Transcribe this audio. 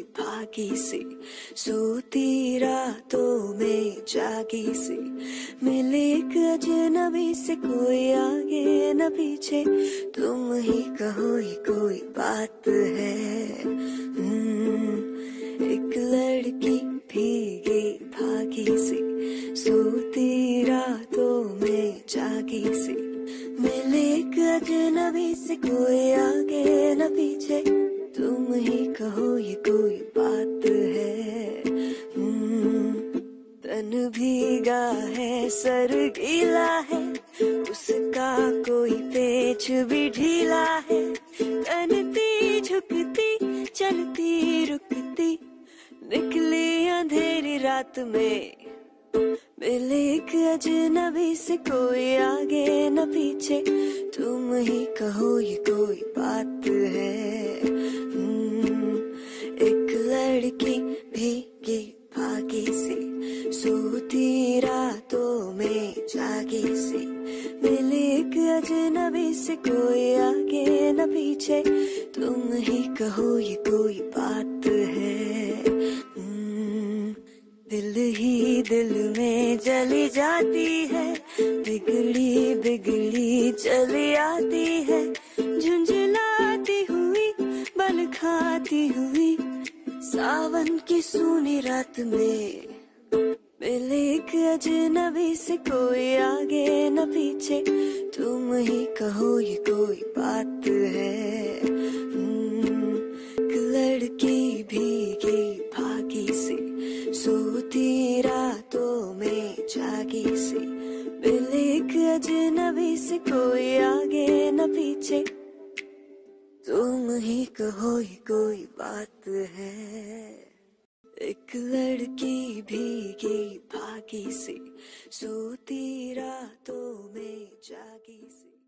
भागी सी। सोती रातों में जागी सी। मिले एक अजनबी से कोई आगे न पीछे। तुम ही कहो ये कोई बात है। हम्म, एक लड़की भीगी भागी सी। सोती रातों में जागी सी। मिले एक अजनबी से कोई आगे न पीछे। ही कहो ये कोई बात है। हम्म, तन भीगा है सर गीला है। उसका कोई पेच भी ढीला है। तनती झुकती चलती रुकती। निकली अंधेरी रात में। मिले एक अजनबी से कोई आगे न पीछे। तुम ही कहो ये कोई बात है। लड़की भीगी भागी सी। सोती रातों में जागी सी। मिले एक अजनबी से कोई आगे न पीछे। तुम ही कहो ये कोई बात है। हम्म, दिल ही दिल में जली जाती है। बिगड़ी बिगड़ी चली आती है। झुंझलाती हुई बल खाती हुई सावन की सूनी रात में मिले एक अजनबी से कोई आगे न पीछे। तुम ही कहो ये कोई बात है। हम्म, लड़की भीगी भागी सी सोती रातों में जागी सी। मिले एक अजनबी से कोई आगे न पीछे। ही कहो कोई बात है। एक लड़की भीगी भागी सी, सोती रातों में जागी सी।